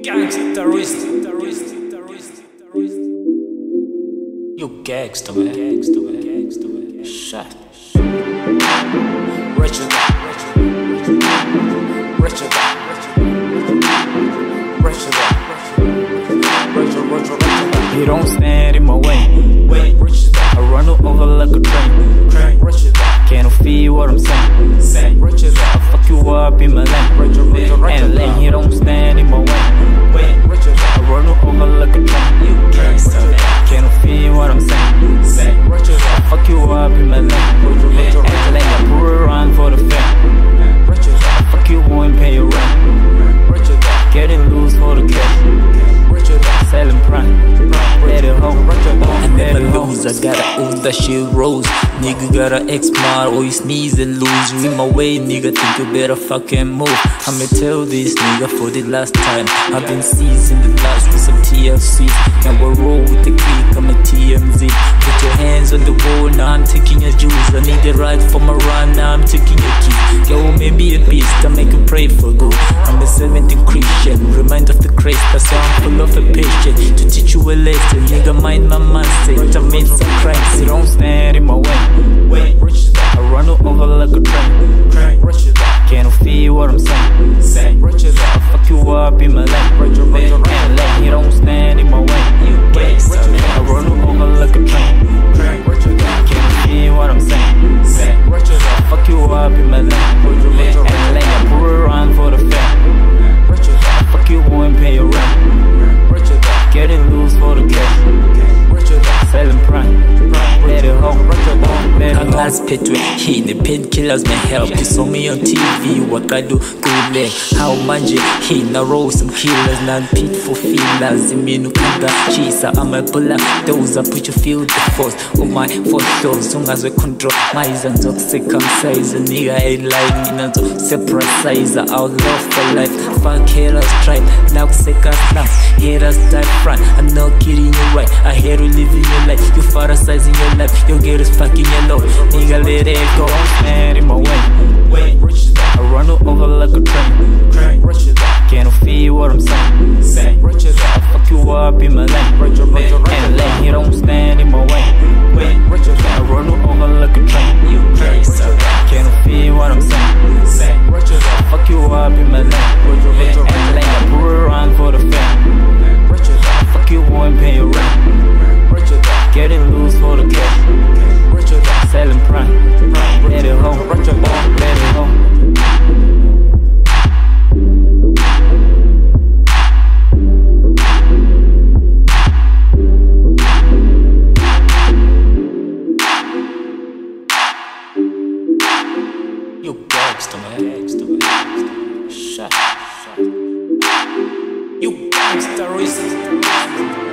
You gangster terrorist, terrorist, terrorist, terrorist. You gangster man, gangster man, gangster man. Shut. Richard, Richard, Richard, Richard, Richard, Richard, Richard. You don't stand in my way. Selling prime. Let it home. I never lose, I gotta own that shit rose. Nigga gotta X smile or you sneeze and lose. Read my way, nigga, think you better fucking move. I'ma tell this nigga for the last time. I've been seasoned the last with some TLC. Now we roll with the click, I'm a TMZ. Put your hands on the wall, now I'm taking your juice. I need the right for my run, now I'm taking your keys. Remind of the Christ, that's why I'm full of a patient. To teach you a lesson, nigga, mind my mindset. I made some crimes, You don't stand in my way. I run over like a train. Can't feel what I'm saying. say, Richard, Fuck you up in my Richard, And lane, you don't stand in my way. I run over like a train. Painkillers may help. You saw me on TV, what I do, leg. How manje he na roll some killers, non pit for feelers. Iminu kanda chisa, I'm a puller. Those I put you feel the force. Oh my for sure, we control my of circumcise. Nigga ain't like me, not separate size. Outlaw for life. Fuck haters, try now sick second now. Haters die front. I'm not kidding you right. I hear you living your life. You fantasize in your life. Your girl is fucking yellow. Nigga, let it go. Stand in my way. I run you over like a train. Can't feel what I'm saying. say, Richard, Fuck you up in my lane. And lane, you don't stand in my way. wait, Richard, I run you over like a train. you. Can't feel what I'm saying. Say, Richard, Fuck you up in my lane. And lane, I pull around for the fame. Richard, Fuck you, won't pay your rent. Richard, Getting loose for the cash. Selling prime. Let it home. Let it home. you gangster man. Shut. Shut. You gangster terrorist.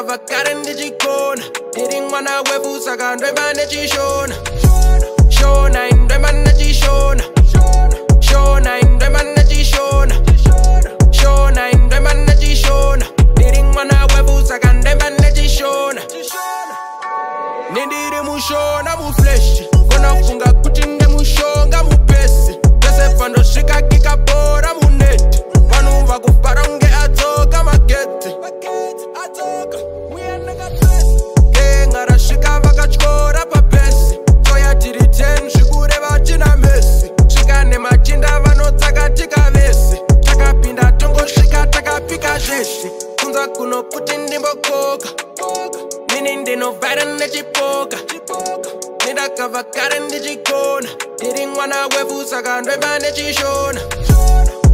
Ndidakavhakare ndichigona ndiri mwana wevu saka ndoimba nechishona shona. Indoimba nechishona shona. Indoimba nechishona shona. Indoimba nechishona ndiri mwana wevu saka ndoimba nechishona nindiri mushona mufleshi konafunga kuti ndemushonga mupesi pese pandosvika kikabhora muneti vanhu vakufara kunge ndidakavhakare ndichigona ndiri mwana wevu saka ndoimba nechishona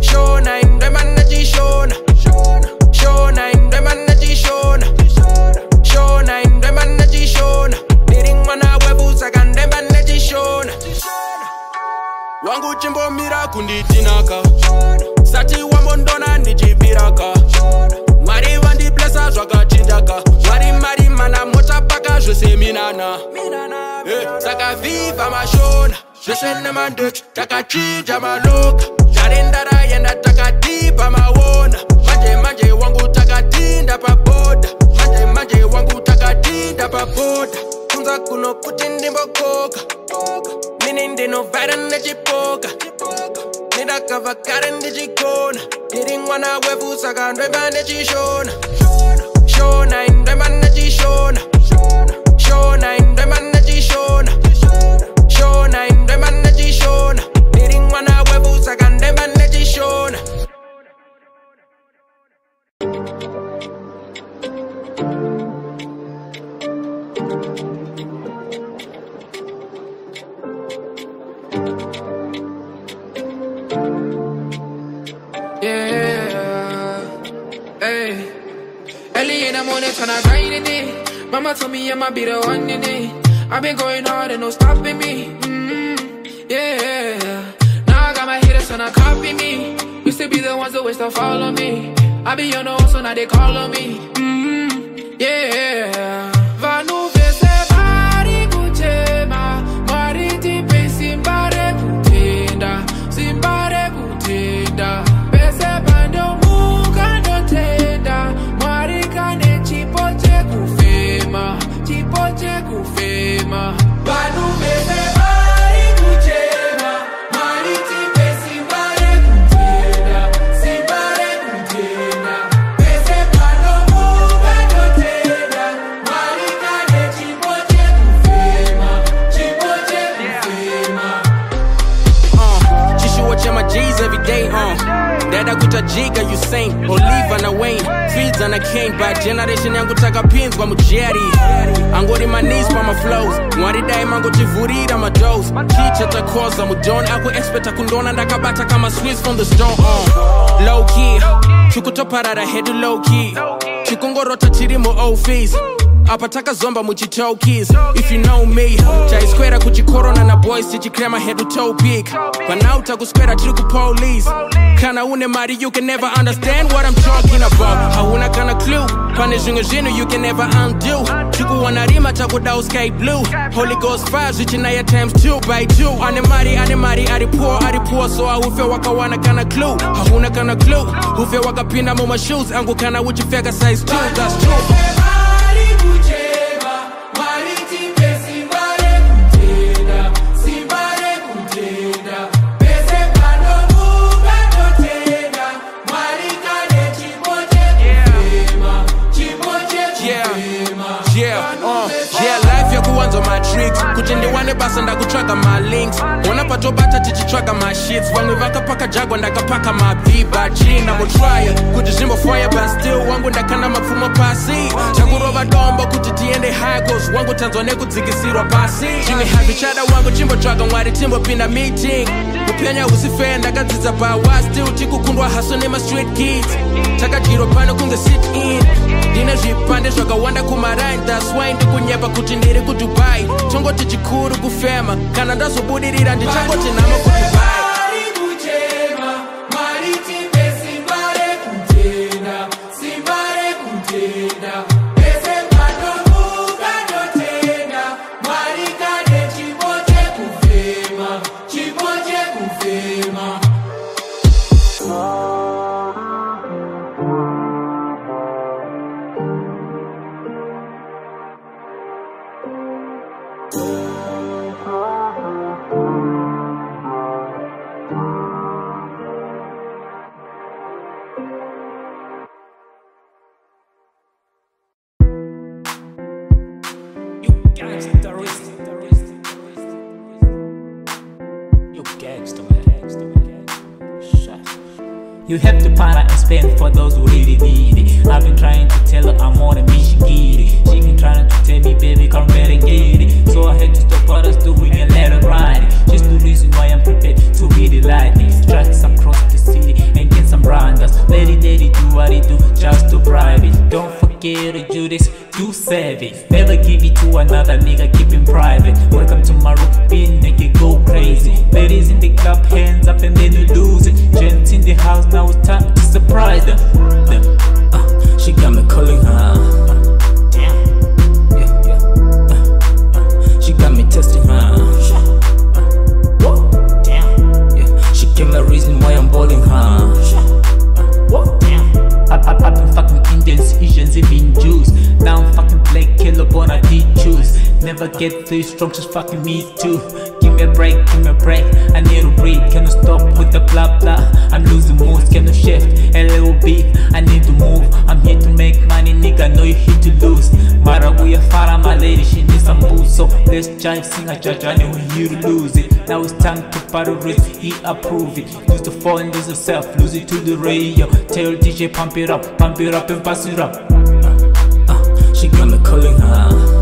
shona indoimba nechishona shona indoimba nechishona shona indoimba nechishona ndiri mwana wevu saka ndoimba nechishona wangu chimbomira kunditinaka sati wambondona ndichipiraka mwari vandiblesa zvakachinjaka mwari mari mana mochapaka zvose minana. Eh, saka vivha mashona. Zvese nemandeki takachinja maloka. Zvarendara yenda takadhibha mawona. Manje manje wangu takatinda paboda manje manje wangu takatinda paboda kunza kuno kuti ndimbokoka mini ndinovhara nechipoka ndidakavhakare ndichigona ndiri mwana wevu saka ndoimba nechishona shona indoimba nechishona shona indoimba Yeah. Mama told me I'ma be the one it. I've been going hard and no stopping me. mm Yeah. Now I got my haters tryna copy me. Used to be the ones that always to follow me. I be on the so now they call on me. mm Yeah. ndakangocivhurira mados ticha takoza mudon akuexpeta kundona ndakabata kama swiss from the stone. Uh. On lowkey chikutoparara hedu lowkey chikongorota chiri muofisi apa takazomba muchitokis. If you know me taiswera kuchikorona na boys tichikrema hedu topik panau takuswera tiri kupolice kana une mari you can never understand what i'm talking about. Hauna kana clue? Pane zvimwe zvinhu you can never undo. Tikuona rima takudau sky blue. Holy ghost fire zvichinaya times 2 by 2 ane mari ane mari ari poor ari poor. So haufe wakawana kana clue? Hauna kana clue? Ufe wakapinda mumashoes? Angu kana uchipfeka size 2 that's true ndakutsvaga malinks ona patobata tichitsvaga mashits vamwe vakapaka jagwa ndakapaka mabhiba china mutrya kuti zvimbofaya but still wangu ndakanda mapfumo pasi. Chakurova dombo kuti tiende higos wangu tanzwa nekudzikisirwa pasi. Chimwe hazvichada wangu chimbotsvaga mwari timbopinda meeting. Upenya husife ndakadzidza bawa still tikukundwa haso nemastreet kids. Takadyirwa pano kunge sit in. Ndine zvipande zvakawanda kumarine thats why ndikunyepa kuti ndiri kudubai. Tongoti chikuru kufema. Kana ndazobudirira ndichangoti namo Yeah. You have to para and spend for those who really need it. I've been trying to tell her I'm on a mission. She been trying to tell me, baby, come better get it. So I had to stop what I was doing and let her ride it. Just the reason why I'm prepared to be the lightning. Strikes across the city and get some. Let it, let do what it do, just to bribe it. Don't forget to do this, you savage. Never give it to another nigga, keep it private. Welcome to my routine, nigga, go crazy. Ladies in the club, hands up and then you lose it. Gents in the house, now it's time to surprise them. them. Get too strong, just fucking me too. Give me a break, give me a break. I need to breathe, cannot stop with the blah blah. I'm losing moves, cannot shift. A little bit, I need to move. I'm here to make money, nigga. Know you're here to lose. Maraguya Farah, my lady, she needs some booze. So let's jive, sing a I know we're here to lose it. Now it's time to battle risk, he approve it. Lose the phone, lose yourself, lose it to the radio. Tell DJ, pump it up, pump it up and pass it up. Uh, uh, she gonna calling her.